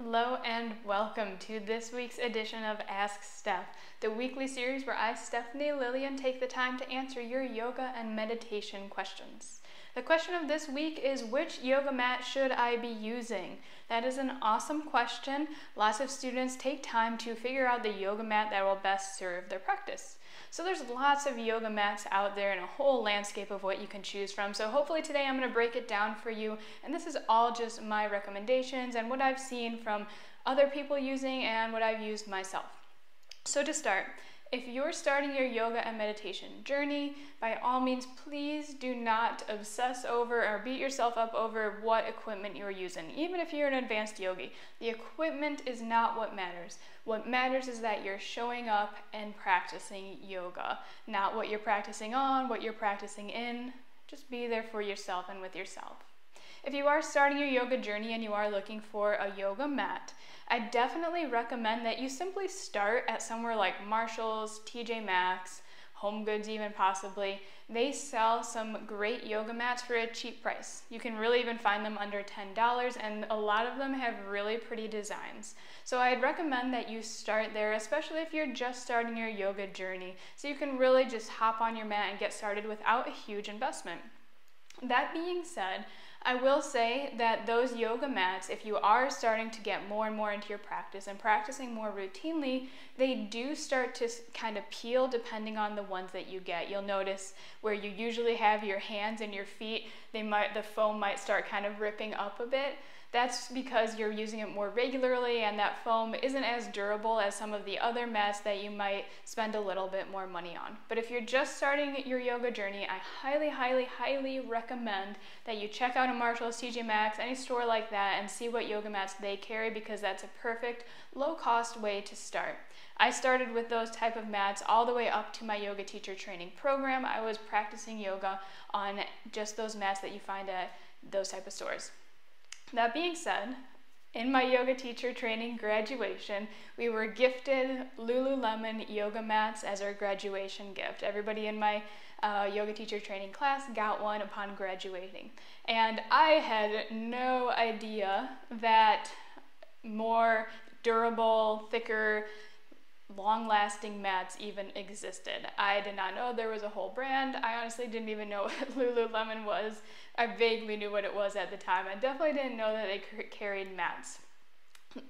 Hello and welcome to this week's edition of Ask Steph, the weekly series where I, Stephanie Lillian, take the time to answer your yoga and meditation questions. The question of this week is which yoga mat should I be using? That is an awesome question. Lots of students take time to figure out the yoga mat that will best serve their practice. So there's lots of yoga mats out there and a whole landscape of what you can choose from. So hopefully today I'm going to break it down for you. And this is all just my recommendations and what I've seen from other people using and what I've used myself. So to start, if you're starting your yoga and meditation journey, by all means, please do not obsess over or beat yourself up over what equipment you're using. Even if you're an advanced yogi, the equipment is not what matters. What matters is that you're showing up and practicing yoga, not what you're practicing on, what you're practicing in. Just be there for yourself and with yourself. If you are starting your yoga journey and you are looking for a yoga mat, I definitely recommend that you simply start at somewhere like Marshall's, TJ Maxx, Home Goods even possibly. They sell some great yoga mats for a cheap price. You can really even find them under $10 and a lot of them have really pretty designs. So I'd recommend that you start there, especially if you're just starting your yoga journey. So you can really just hop on your mat and get started without a huge investment. That being said, I will say that those yoga mats, if you are starting to get more and more into your practice and practicing more routinely, they do start to kind of peel depending on the ones that you get. You'll notice where you usually have your hands and your feet, they might the foam might start kind of ripping up a bit. That's because you're using it more regularly and that foam isn't as durable as some of the other mats that you might spend a little bit more money on. But if you're just starting your yoga journey, I highly, highly, highly recommend that you check out a Marshall's, TJ Maxx, any store like that and see what yoga mats they carry because that's a perfect low cost way to start. I started with those type of mats all the way up to my yoga teacher training program. I was practicing yoga on just those mats that you find at those type of stores. That being said, in my yoga teacher training graduation, we were gifted Lululemon yoga mats as our graduation gift. Everybody in my uh, yoga teacher training class got one upon graduating. And I had no idea that more durable, thicker, long lasting mats even existed. I did not know there was a whole brand. I honestly didn't even know what Lululemon was. I vaguely knew what it was at the time. I definitely didn't know that they carried mats.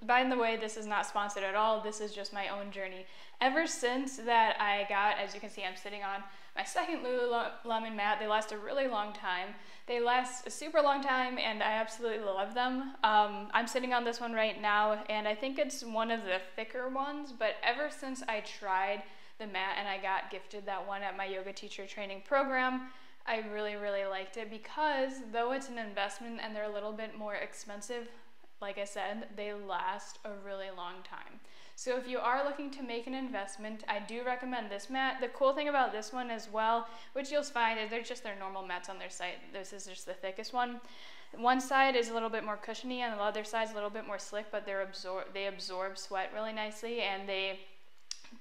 By the way, this is not sponsored at all. This is just my own journey. Ever since that I got, as you can see, I'm sitting on my second Lululemon mat. They last a really long time. They last a super long time and I absolutely love them. Um, I'm sitting on this one right now and I think it's one of the thicker ones, but ever since I tried the mat and I got gifted that one at my yoga teacher training program, I really, really liked it because though it's an investment and they're a little bit more expensive, like I said, they last a really long time. So if you are looking to make an investment, I do recommend this mat. The cool thing about this one as well, which you'll find is they're just their normal mats on their site. This is just the thickest one. One side is a little bit more cushiony and the other side is a little bit more slick, but they're absor they absorb sweat really nicely and they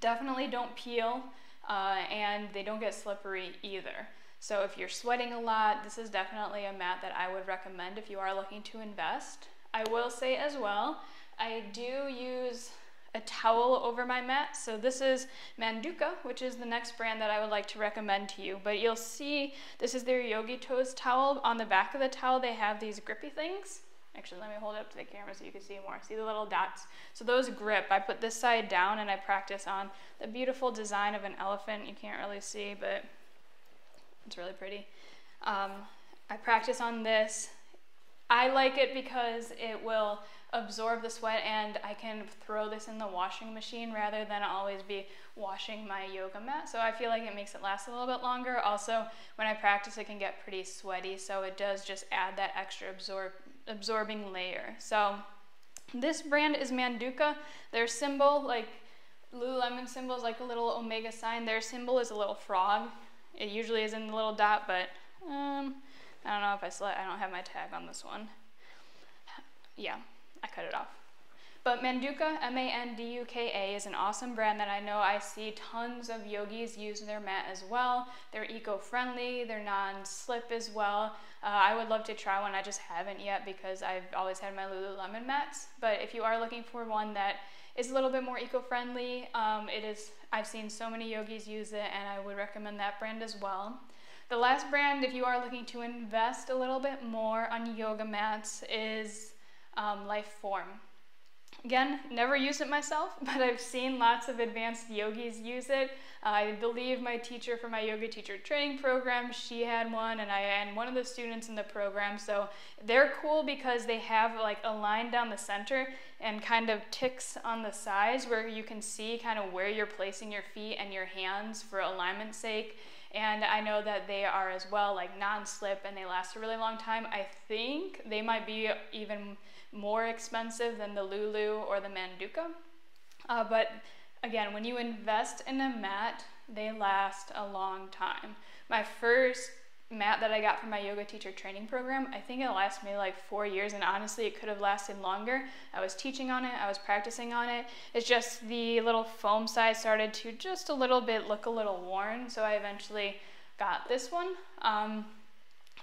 definitely don't peel uh, and they don't get slippery either. So if you're sweating a lot, this is definitely a mat that I would recommend if you are looking to invest. I will say as well, I do use a towel over my mat. So this is Manduka, which is the next brand that I would like to recommend to you. But you'll see this is their Yogi Toes towel. On the back of the towel, they have these grippy things. Actually, let me hold it up to the camera so you can see more. See the little dots? So those grip. I put this side down and I practice on the beautiful design of an elephant. You can't really see, but it's really pretty. Um, I practice on this. I like it because it will absorb the sweat and I can throw this in the washing machine rather than always be washing my yoga mat. So I feel like it makes it last a little bit longer. Also, when I practice, it can get pretty sweaty, so it does just add that extra absorb absorbing layer. So this brand is Manduka. Their symbol, like Lululemon symbol is like a little omega sign. Their symbol is a little frog. It usually is in the little dot, but um, I don't know if I select, I don't have my tag on this one. Yeah, I cut it off. But Manduka, M-A-N-D-U-K-A, is an awesome brand that I know I see tons of yogis use their mat as well. They're eco-friendly, they're non-slip as well. Uh, I would love to try one, I just haven't yet because I've always had my Lululemon mats. But if you are looking for one that is a little bit more eco-friendly, um, it is, I've seen so many yogis use it and I would recommend that brand as well. The last brand, if you are looking to invest a little bit more on yoga mats, is um, Liforme. Again, never used it myself, but I've seen lots of advanced yogis use it. Uh, I believe my teacher for my yoga teacher training program, she had one, and I and one of the students in the program. So they're cool because they have like a line down the center and kind of ticks on the sides where you can see kind of where you're placing your feet and your hands for alignment's sake. And I know that they are as well like non-slip and they last a really long time. I think they might be even more expensive than the Lulu or the Manduka. Uh, but again, when you invest in a mat, they last a long time. My first mat that I got from my yoga teacher training program, I think it lasted me like four years, and honestly, it could have lasted longer. I was teaching on it, I was practicing on it. It's just the little foam side started to just a little bit look a little worn, so I eventually got this one um,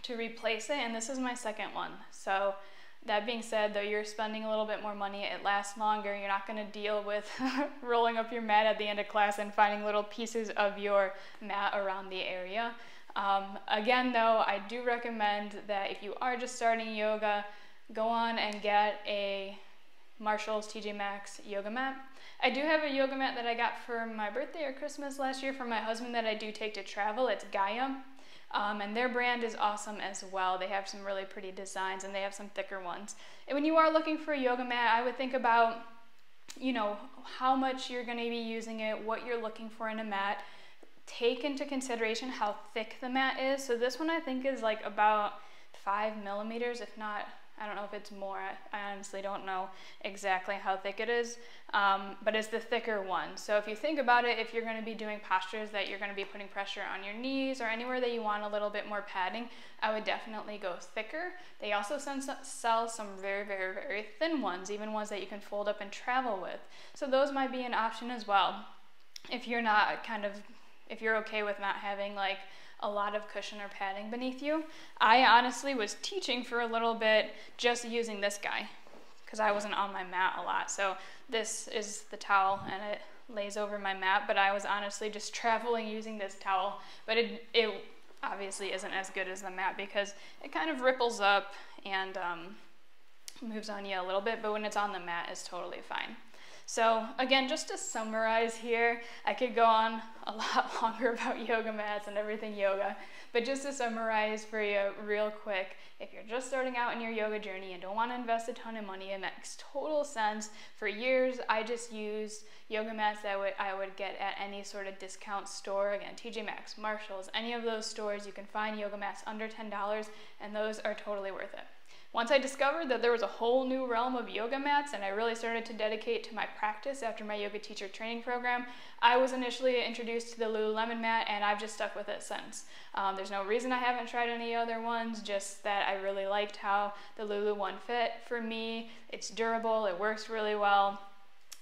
to replace it, and this is my second one. So that being said, though you're spending a little bit more money, it lasts longer. You're not going to deal with rolling up your mat at the end of class and finding little pieces of your mat around the area. Um, again, though, I do recommend that if you are just starting yoga, go on and get a Marshall's TJ Maxx yoga mat. I do have a yoga mat that I got for my birthday or Christmas last year from my husband that I do take to travel. It's Gaia. Um, and their brand is awesome as well. They have some really pretty designs and they have some thicker ones. And when you are looking for a yoga mat, I would think about, you know, how much you're going to be using it, what you're looking for in a mat take into consideration how thick the mat is. So this one I think is like about five millimeters, if not, I don't know if it's more. I, honestly don't know exactly how thick it is, um, but it's the thicker one. So if you think about it, if you're going to be doing postures that you're going to be putting pressure on your knees or anywhere that you want a little bit more padding, I would definitely go thicker. They also sell some very, very, very thin ones, even ones that you can fold up and travel with. So those might be an option as well if you're not kind of if you're okay with not having like a lot of cushion or padding beneath you. I honestly was teaching for a little bit just using this guy because I wasn't on my mat a lot. So this is the towel and it lays over my mat, but I was honestly just traveling using this towel. But it, it obviously isn't as good as the mat because it kind of ripples up and um, moves on you a little bit, but when it's on the mat, it's totally fine. So again, just to summarize here, I could go on a lot longer about yoga mats and everything yoga, but just to summarize for you real quick, if you're just starting out in your yoga journey and don't want to invest a ton of money, it makes total sense. For years, I just used yoga mats that I would get at any sort of discount store. Again, TJ Maxx, Marshalls, any of those stores, you can find yoga mats under $10 and those are totally worth it. Once I discovered that there was a whole new realm of yoga mats and I really started to dedicate to my practice after my yoga teacher training program, I was initially introduced to the Lululemon mat and I've just stuck with it since. Um, there's no reason I haven't tried any other ones, just that I really liked how the Lulu one fit for me. It's durable, it works really well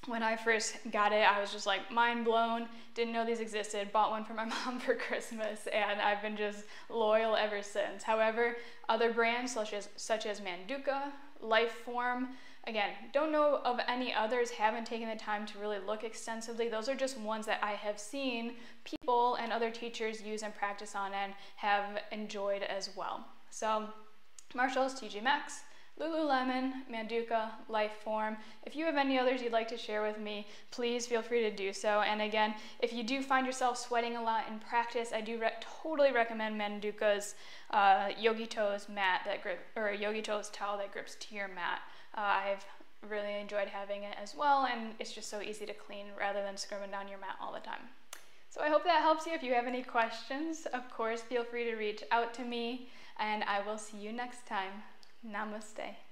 when I first got it, I was just like mind blown, didn't know these existed, bought one for my mom for Christmas, and I've been just loyal ever since. However, other brands such as, such as Manduka, Liforme, again, don't know of any others, haven't taken the time to really look extensively. Those are just ones that I have seen people and other teachers use and practice on and have enjoyed as well. So, Marshall's TJ Maxx, Lululemon, Manduka, Liforme. If you have any others you'd like to share with me, please feel free to do so. And again, if you do find yourself sweating a lot in practice, I do re totally recommend Manduka's uh, Yogi Toes mat that grip, or Yogi Toes towel that grips to your mat. Uh, I've really enjoyed having it as well, and it's just so easy to clean rather than scrubbing down your mat all the time. So I hope that helps you. If you have any questions, of course, feel free to reach out to me, and I will see you next time. Namaste.